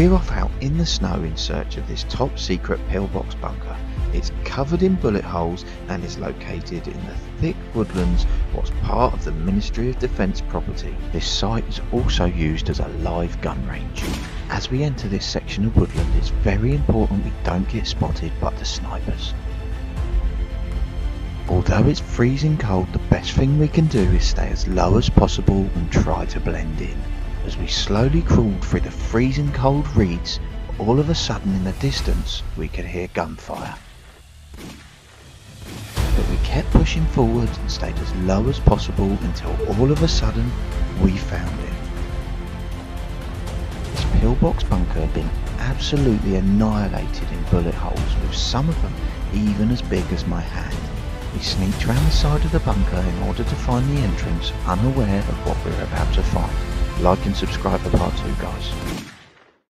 We're off out in the snow in search of this top secret pillbox bunker. It's covered in bullet holes and is located in the thick woodlands what's part of the Ministry of Defence property. This site is also used as a live gun range. As we enter this section of woodland it's very important we don't get spotted by the snipers. Although it's freezing cold, the best thing we can do is stay as low as possible and try to blend in. As we slowly crawled through the freezing cold reeds, all of a sudden in the distance we could hear gunfire. But we kept pushing forward and stayed as low as possible until all of a sudden we found it. This pillbox bunker had been absolutely annihilated in bullet holes with some of them even as big as my hand. We sneaked round the side of the bunker in order to find the entrance unaware of what we were about to find. Like and subscribe for part 2 guys.